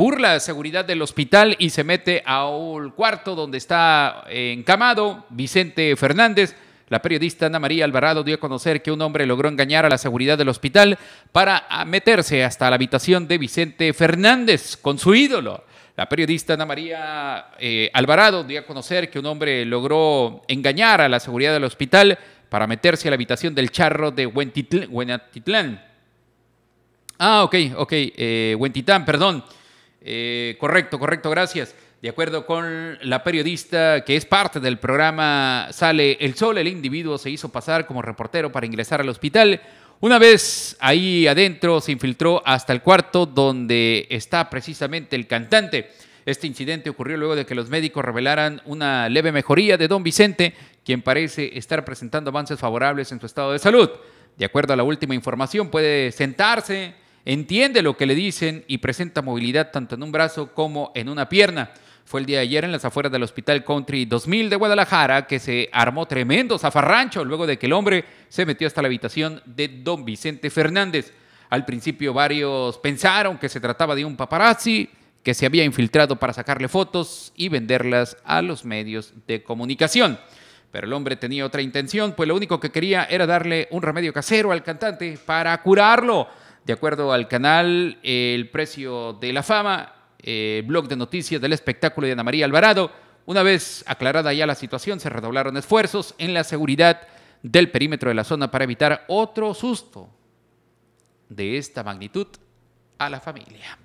burla la seguridad del hospital y se mete a un cuarto donde está encamado Vicente Fernández. La periodista Ana María Alvarado dio a conocer que un hombre logró engañar a la seguridad del hospital para meterse hasta la habitación de Vicente Fernández con su ídolo. La periodista Ana María eh, Alvarado dio a conocer que un hombre logró engañar a la seguridad del hospital para meterse a la habitación del charro de Huentitlán. Ah, ok, ok, eh, perdón. Eh, correcto, correcto, gracias. De acuerdo con la periodista que es parte del programa Sale el Sol, el individuo se hizo pasar como reportero para ingresar al hospital. Una vez ahí adentro se infiltró hasta el cuarto donde está precisamente el cantante. Este incidente ocurrió luego de que los médicos revelaran una leve mejoría de don Vicente, quien parece estar presentando avances favorables en su estado de salud. De acuerdo a la última información, puede sentarse, entiende lo que le dicen y presenta movilidad tanto en un brazo como en una pierna. Fue el día de ayer en las afueras del Hospital Country 2000 de Guadalajara que se armó tremendo zafarrancho luego de que el hombre se metió hasta la habitación de don Vicente Fernández. Al principio varios pensaron que se trataba de un paparazzi que se había infiltrado para sacarle fotos y venderlas a los medios de comunicación. Pero el hombre tenía otra intención, pues lo único que quería era darle un remedio casero al cantante para curarlo. De acuerdo al canal El Precio de la Fama, eh, blog de noticias del espectáculo de Ana María Alvarado, una vez aclarada ya la situación, se redoblaron esfuerzos en la seguridad del perímetro de la zona para evitar otro susto de esta magnitud a la familia.